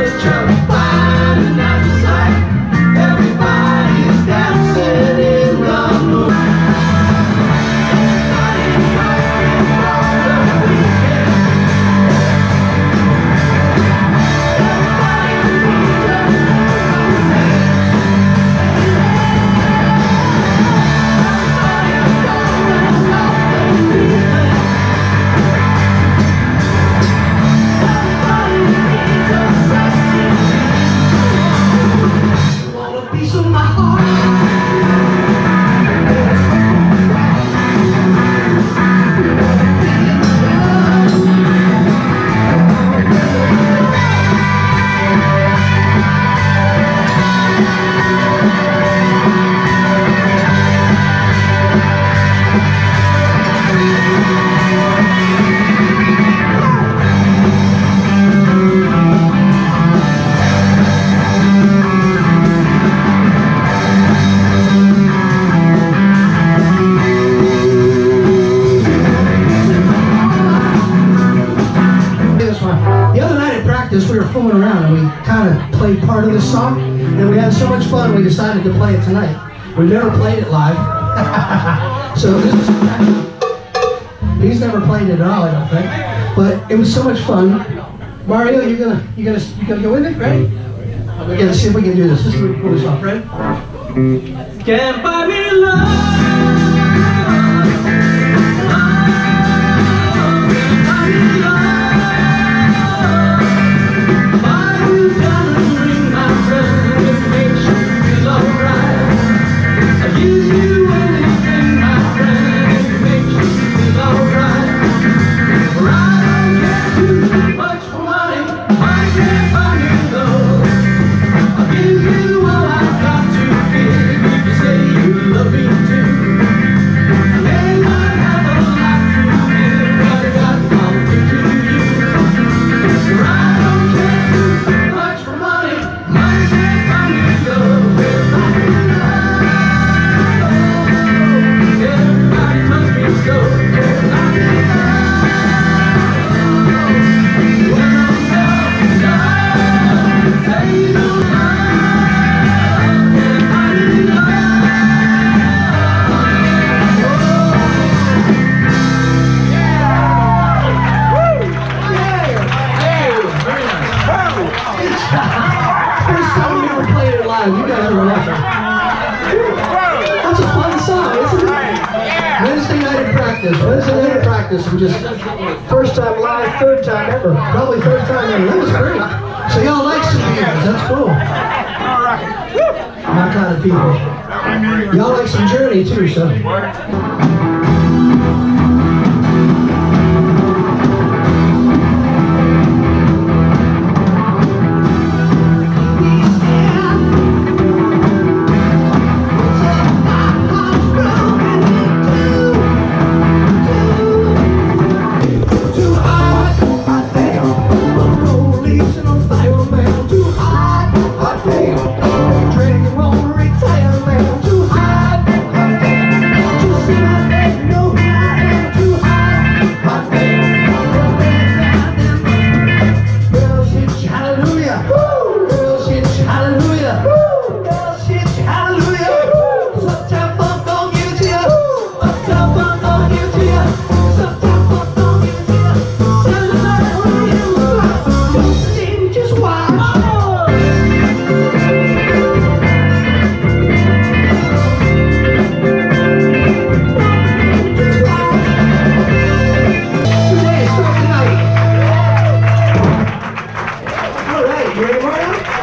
Joe. Part of this song, and we had so much fun we decided to play it tonight. We've never played it live, so he's never played it at all, I don't think. But it was so much fun. Mario, you gonna you gonna you gonna go with it? Ready? We're gonna see if we can do this. This is a really song. Ready? Can't buy me love. Practice. Wednesday night of practice. And just first time live, third time ever. Probably first time ever. That was great. So y'all like some Beatles. That's cool. My kind of people. Y'all like some Journey too, so.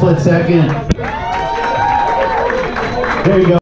split second. There you go.